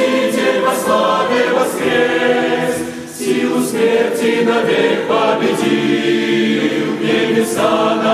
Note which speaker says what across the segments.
Speaker 1: Спаситель во славе воскрес, Силу смерти навек победил, Небеса
Speaker 2: на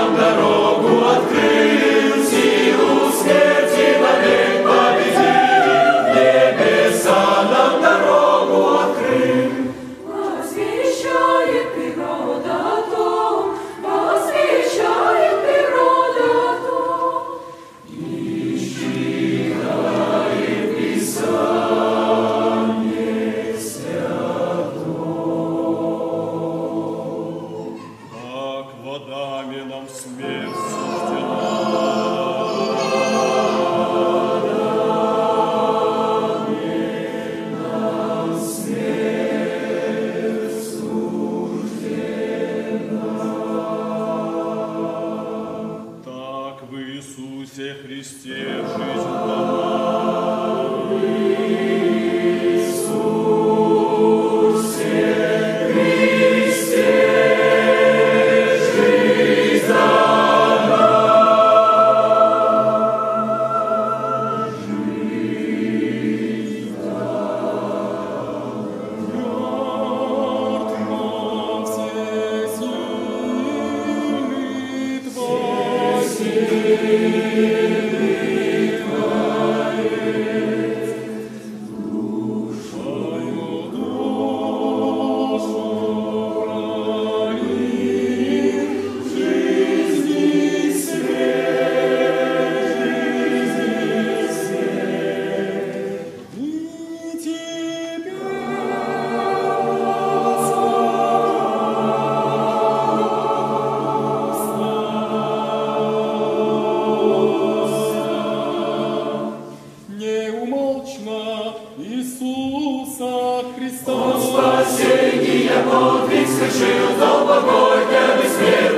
Speaker 2: Иисусе Христе, жизнь дана. Он
Speaker 1: спасение подвиг, скачил до покоя бессмертный.